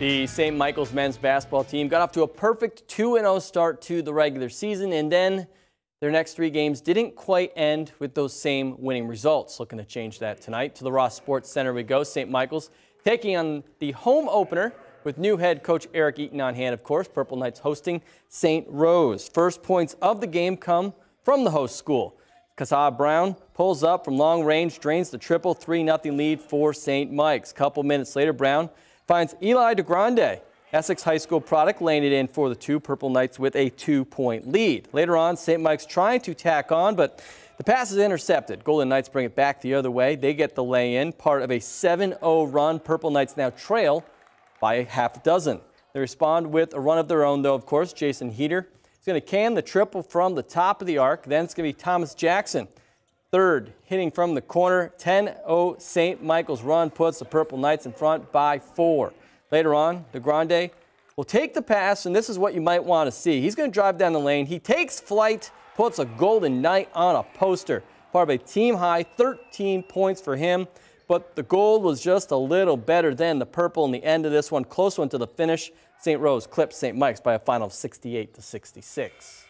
The St. Michael's men's basketball team got off to a perfect 2 0 start to the regular season, and then their next three games didn't quite end with those same winning results. Looking to change that tonight. To the Ross Sports Center we go. St. Michael's taking on the home opener with new head coach Eric Eaton on hand, of course. Purple Knights hosting St. Rose. First points of the game come from the host school. Kazaa Brown pulls up from long range, drains the triple 3 0 lead for St. Mike's. Couple minutes later, Brown finds Eli DiGrande. Essex High School product laying it in for the two Purple Knights with a two-point lead. Later on, St. Mike's trying to tack on, but the pass is intercepted. Golden Knights bring it back the other way. They get the lay-in, part of a 7-0 run. Purple Knights now trail by a half a dozen. They respond with a run of their own, though, of course. Jason Heater is going to can the triple from the top of the arc. Then it's going to be Thomas Jackson. Third, hitting from the corner. 10-0 St. Michael's run puts the Purple Knights in front by four. Later on, DiGrande will take the pass, and this is what you might want to see. He's going to drive down the lane. He takes flight, puts a Golden Knight on a poster. Part of a team high, 13 points for him. But the gold was just a little better than the purple in the end of this one. Close one to the finish. St. Rose clips St. Mike's by a final of 68 to 66.